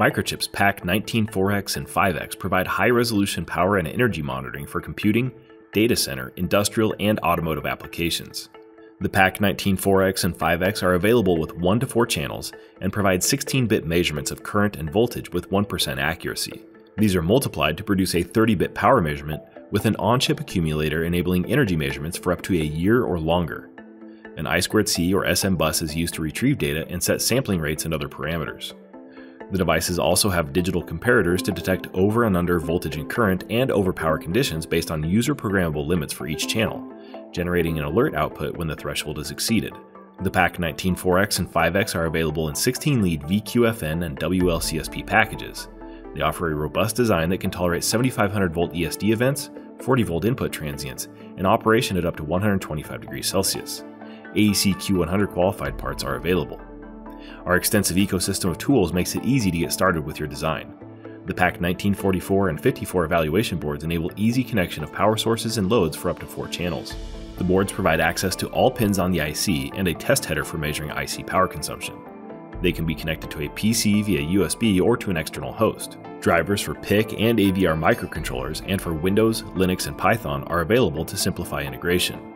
Microchip's PAC 194X and 5X provide high resolution power and energy monitoring for computing, data center, industrial, and automotive applications. The PAC 194X and 5X are available with 1 to 4 channels and provide 16 bit measurements of current and voltage with 1% accuracy. These are multiplied to produce a 30 bit power measurement with an on chip accumulator enabling energy measurements for up to a year or longer. An I2C or SM bus is used to retrieve data and set sampling rates and other parameters. The devices also have digital comparators to detect over and under voltage and current and overpower conditions based on user programmable limits for each channel, generating an alert output when the threshold is exceeded. The PAC 194X and 5X are available in 16 lead VQFN and WLCSP packages. They offer a robust design that can tolerate 7500 volt ESD events, 40 volt input transients, and operation at up to 125 degrees Celsius. AEC Q100 qualified parts are available. Our extensive ecosystem of tools makes it easy to get started with your design. The PAC 1944 and 54 evaluation boards enable easy connection of power sources and loads for up to four channels. The boards provide access to all pins on the IC and a test header for measuring IC power consumption. They can be connected to a PC via USB or to an external host. Drivers for PIC and AVR microcontrollers and for Windows, Linux, and Python are available to simplify integration.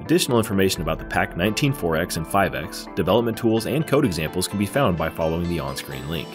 Additional information about the PAC 194X and 5X, development tools, and code examples can be found by following the on screen link.